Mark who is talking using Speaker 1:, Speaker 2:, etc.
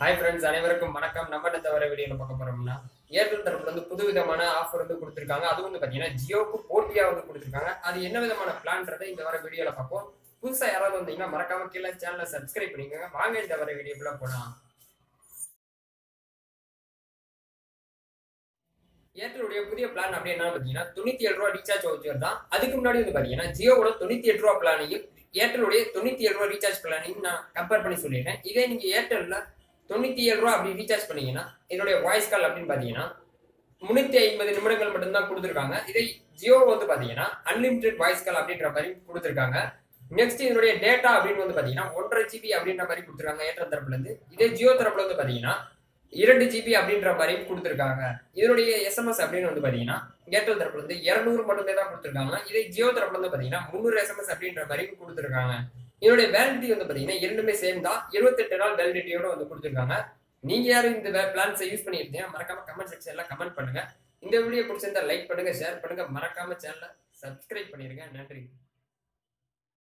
Speaker 1: Hi friends அனைவருக்கும் வணக்கம். நம்ம இந்த வர வீடியோவில் பார்க்க போறோம்னா ஏர்டெல் தரப்புல வந்து புது விதமான ஆஃபர் வந்து கொடுத்துருக்காங்க. அது வந்து பாத்தீங்கன்னா ஜியோக்கு போட்டியா வந்து கொடுத்துருக்காங்க. அது என்ன விதமான பிளான்றதை இந்த வர வீடியோல பார்ப்போம். புதுசா யாராவது வந்தீங்கன்னா மறக்காம கீழே சேனலை சப்ஸ்கிரைப் பண்ணிக்கோங்க. வாங்க இந்த வர வீடியோக்குள்ள போலாம். ஏர்டெலுடைய புதிய பிளான் அப்படி என்ன பார்த்தீங்கன்னா தொண்ணூத்தி ஏழு ரூபா ரீசார்ஜ் வவுச்சர் தான். அதுக்கு முன்னாடி வந்து பாத்தீங்கன்னா ஜியோவோட தொண்ணூத்தி எட்டு ரூபா பிளானையும் ஏர்டெலுடைய தொண்ணூத்தி ஏழு ரூபா ரீசார்ஜ் பிளானையும் நான் கம்பேர் பண்ணி சொல்லிடுறேன். இதே நீங்க ஏர்டெல்ல தொண்ணூற்றி ஏழு ரூபா அப்படி ரீசார்ஜ் பண்ணீங்கன்னா இதனுடைய வாய்ஸ் கால் அப்படின்னு பார்த்தீங்கன்னா முன்னூற்றி ஐம்பது நிமிடங்கள் மட்டும்தான் கொடுத்துருக்காங்க. இதை ஜியோ வந்து பார்த்தீங்கன்னா அன்லிமிடெட் வாய்ஸ் கால் அப்படின்ற மாதிரி கொடுத்துருக்காங்க. நெக்ஸ்ட் இதனுடைய டேட்டா அப்படின்னு வந்து பார்த்தீங்கன்னா ஒன்றரை ஜிபி அப்படின்ற மாதிரி கொடுத்துருக்காங்க ஏற்ற தரப்புலேருந்து இதே ஜியோ தரப்புல வந்து பார்த்தீங்கன்னா இரண்டு ஜிபி அப்படின்ற மாதிரியும் கொடுத்துருக்காங்க. இதனுடைய எஸ்எம்எஸ் அப்படின்னு வந்து பார்த்தீங்கன்னா ஏர்டெல் தரப்புல இருந்து மட்டுமே தான் கொடுத்துருக்காங்க. இதே ஜியோ தரப்புல வந்து பார்த்தீங்கன்னா முந்நூறு எஸ்எம்எஸ் அப்படின்ற மாதிரியும் கொடுத்துருக்காங்க. இதனுடைய வேலிடிட்டி வந்து பாத்தீங்கன்னா இரண்டுமே சேம் தான். இருபத்தெட்டு நாள் வேலிடிட்டியோட வந்து கொடுத்துருக்காங்க. நீங்க யாரும் இந்த பிளான்ஸை யூஸ் பண்ணியிருந்தீங்கன்னா மறக்காம கமெண்ட் செக்ஷனில் கமெண்ட் பண்ணுங்க. இந்த வீடியோ பிடிச்சிருந்தா லைக் பண்ணுங்க ஷேர் பண்ணுங்க. மறக்காம சேனலை சப்ஸ்கிரைப் பண்ணிருங்க. நன்றி.